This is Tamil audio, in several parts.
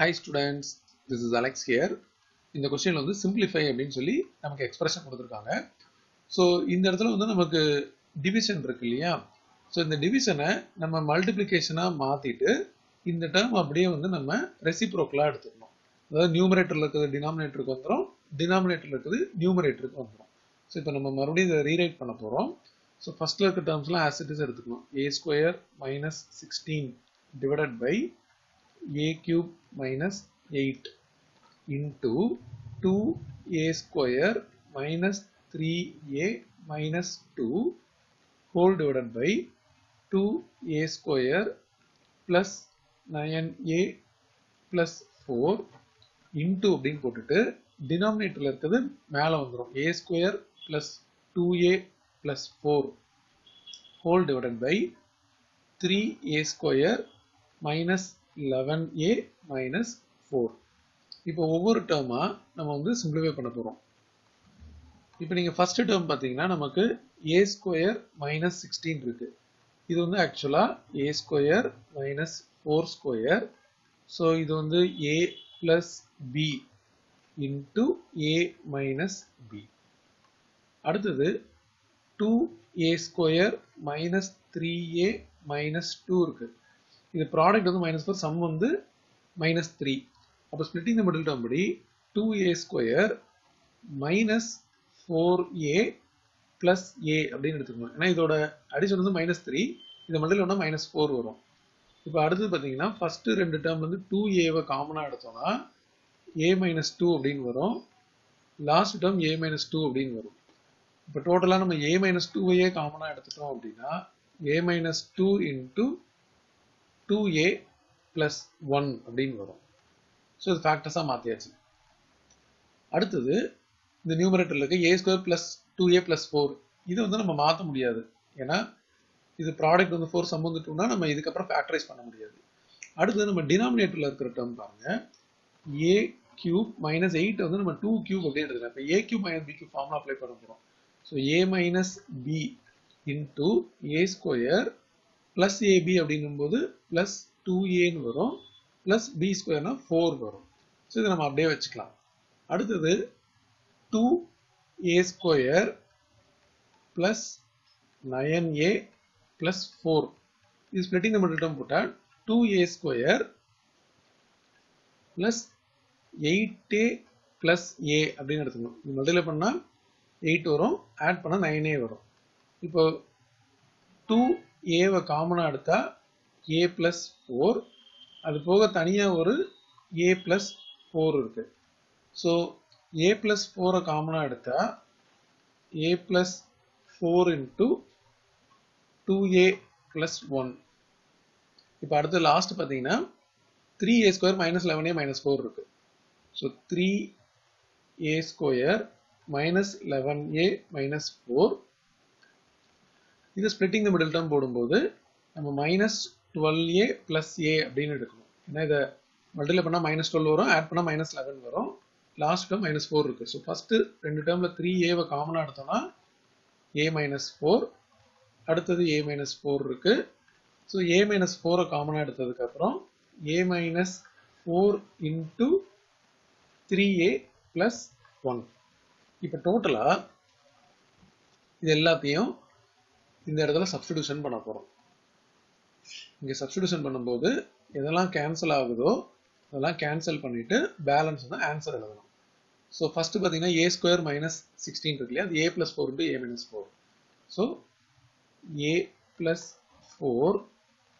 Hi students this is Alex here இந்த கொஸ்டினில் வந்து சிம்பிளிஃபை அப்படின்னு சொல்லி நமக்கு எக்ஸ்பிரஷன் கொடுத்துருக்காங்க. ஸோ இந்த இடத்துல வந்து நமக்கு டிவிஷன் இருக்கு இல்லையா? ஸோ இந்த டிவிஷனை நம்ம மல்டிப்ளிகேஷனாக மாற்றிட்டு இந்த டேர்ம் அப்படியே வந்து நம்ம ரெசிப்ரோக்கலாக எடுத்துக்கணும். அதாவது நியூமரேட்டரில் இருக்கிறது டினாமினேட்டருக்கு வந்துடும் டினாமினேட்டரில் இருக்கிறது நியூமரேட்டருக்கு வந்துடும் ஸோ இப்போ நம்ம மறுபடியும் இதை ரீரைட் பண்ண போகிறோம் ஸோ ஃபஸ்ட்டில் இருக்க டேர்ம்ஸ்லாம் ஆசிட்டிஸ் எடுத்துக்கணும். A square minus sixteen divided by a cube minus 8 into 2a square minus 3a minus 2 whole divided by 2a square plus 9a plus 4 into அப்படின்னு போட்டுட்டு டினாமினேட்டர்ல இருக்கிறது மேலே வந்துடும் a square plus 2a plus 4 whole divided by 3a square eleven 11a minus 4 இப்போ ஒவ்வொரு டேர்மா நம்ம வந்து சிம்பிளிஃபை பண்ண போறோம். இப்போ நீங்க ஃபர்ஸ்ட் டேர்ம் பார்த்தீங்கன்னா நமக்கு a ஸ்கொயர் மைனஸ் சிக்ஸ்டீன் இருக்கு. இது வந்து ஆக்சுவலா a square minus four square so இது வந்து a plus B into A minus B அடுத்தது two A square minus three A minus two இருக்குது இது ப்ராடக்ட் வந்து மைனஸ் ஃபோர் சம் வந்து மைனஸ் த்ரீ அப்போ ஸ்பிளிட்டிங் த மிடில் டேர்ம் படி two A square minus four A plus A அப்படின்னு எடுத்துக்கணும். ஏன்னா இதோட அடிஷன் வந்து மைனஸ் த்ரீ இந்த மிடில் ஒன்றா மைனஸ் ஃபோர் வரும். இப்போ அடுத்தது பார்த்தீங்கன்னா ஃபஸ்ட்டு ரெண்டு டேர்ம் வந்து டூ ஏவை காமனாக எடுத்தோம்னா ஏ மைனஸ் டூ அப்படின்னு வரும். Last term A minus two அப்படின்னு வரும். இப்போ டோட்டலாக நம்ம ஏ மைனஸ் டூவையே காமனாக எடுத்துட்டோம் அப்படின்னா A minus two into two A plus one அப்படின்னு வரும். ஸோ இது ஃபேக்டர்ஸாக மாற்றியாச்சு அடுத்தது இந்த நியூமரேட்டரில் இருக்க A square plus two A plus four இது வந்து நம்ம மாற்ற முடியாது. ஏன்னா இது ப்ராடக்ட் வந்து ஃபோர் சம் வந்துட்டோம்னா நம்ம இதுக்கப்புறம் ஃபேக்டரைஸ் பண்ண முடியாது. அடுத்தது நம்ம டினாமினேட்டரில் இருக்கிற டேர்ம் பாருங்க. ஏ கியூப் மைனஸ் எயிட் வந்து நம்ம டூ கியூப் அப்படின்னு எடுத்துக்கலாம் இப்போ A cube minus B cube ஃபார்ம்லாம் apply பண்ண போகிறோம் so A minus B into A square plus AB அப்படிங்கும்போது பிளஸ் டூ ஏன்னு வரும். பிளஸ் பி ஸ்கொயர்னா ஃபோர் வரும். ஸோ இதை நம்ம அப்படியே வச்சுக்கலாம். அடுத்தது two A square plus nine A plus four இது ஸ்பிளிட்டிங் நம்ம ரிட்டம் போட்டால் two A square plus eight A plus A அப்படின்னு எடுத்துக்கணும். இது மல்டிப்ளை பண்ணால் எயிட் வரும். ஆட் பண்ணால் நைனே ஏ வரும். இப்போ டூ ஏவை காமனாக எடுத்தா ஏ பிளஸ் ஃபோர் அது போக தனியாக ஒரு ஏ பிளஸ் ஃபோர் இருக்கு. ஸோ ஏ பிளஸ் ஃபோரை காமனாக எடுத்தா A plus four into two A plus one இப்போ அடுத்து லாஸ்ட் பார்த்தீங்கன்னா three A square minus eleven A minus four இருக்கு. So three A square minus eleven A minus four இது ஸ்பிளிட்டிங் த மிடில் டேர்ம் போடும்போது நம்ம minus twelve A plus A அப்படின்னு எடுக்கணும். ஏன்னா இதை மல்டிப்ளை பண்ணால் மைனஸ் டுவெல் வரும் ஆட் பண்ணால் மைனஸ் லெவன் வரும். லாஸ்ட் டேர்ம் மைனஸ் ஃபோர் இருக்கு. ஸோ ஃபர்ஸ்ட் ரெண்டு டேர்மில் த்ரீ ஏவை காமனாக எடுத்தோம்னா ஏ மைனஸ் ஃபோர் அடுத்தது ஏ மைனஸ் ஃபோர் இருக்கு. ஸோ ஏ மைனஸ் ஃபோரை காமனாக எடுத்ததுக்கப்புறம் A minus four into three A plus one இப்போ டோட்டலாக இது எல்லாத்தையும் இந்த இடத்துல சப்ஸ்டிடியூஷன் பண்ண போகிறோம் இங்கே சப்ஸ்டிடியூஷன் பண்ணும்போது எதெல்லாம் கேன்சல் ஆகுதோ அதெல்லாம் கேன்சல் பண்ணிட்டு பேலன்ஸ் வந்து ஆன்சர் எழுதணும். ஸோ ஃபர்ஸ்ட் பார்த்தீங்கன்னா ஏ ஸ்கொயர் மைனஸ் சிக்ஸ்டீன் இருக்கு இல்லையா? அது A plus four into A minus four so A plus four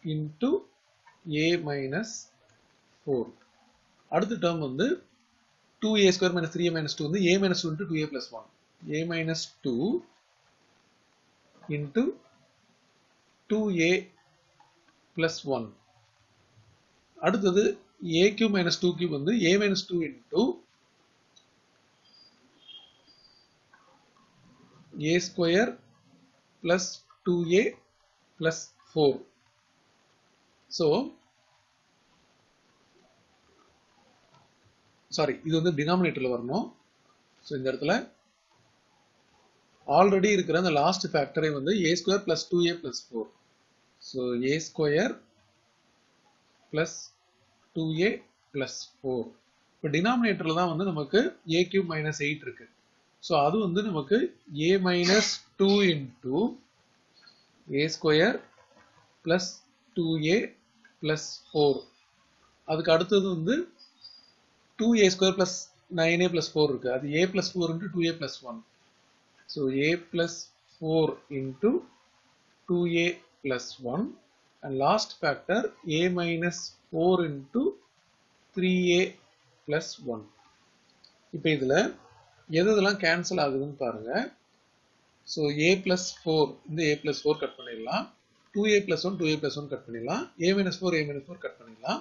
into A minus four அடுத்த டேர்ம் வந்து two A square minus three A minus two வந்து A minus two into two A plus one A minus two into 2a plus 1 அடுத்தது a cube minus 2 cube வந்து a minus 2 into a square plus 2a plus 4 so sorry இது வந்து டினாமினேட்டர்ல வரணும் ஸோ இந்த இடத்துல ஆல்ரெடி இருக்கிற அந்த லாஸ்ட் ஃபேக்டரை வந்து A square plus two A plus four so A square plus two A plus four இப்போ டினாமினேட்டரில் தான் வந்து நமக்கு ஏ கியூப் மைனஸ் எயிட் இருக்கு. ஸோ அது வந்து நமக்கு A minus two into A square plus two A plus four அதுக்கு அடுத்தது வந்து two A square plus nine A plus four இருக்குது அது A plus four into two A plus one so A plus four into two A plus one and last factor A minus four into three A plus one இப்போ இதில் எது கேன்சல் ஆகுதுன்னு பாருங்கள் ஸோ ஏ ப்ளஸ் ஃபோர் இந்த ஏ ப்ளஸ் ஃபோர் கட் பண்ணிடலாம். Two A plus one two A plus one cut பண்ணிடலாம். A minus four A minus four cut பண்ணிடலாம்.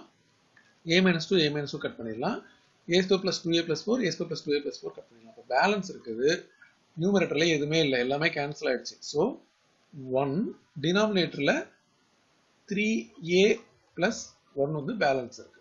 A minus two A minus two cut பண்ணிடலாம். A square plus two A plus four A square plus two A plus four cut பண்ணிடலாம். இப்போ பேலன்ஸ் இருக்குது. நியூமரேட்டரில் எதுவுமே இல்லை. எல்லாமே கேன்சல் ஆயிடுச்சு. ஸோ ஒன் டினாமினேட்டரில் த்ரீ ஏ பிளஸ் ஒன் வந்து பேலன்ஸ் இருக்கு.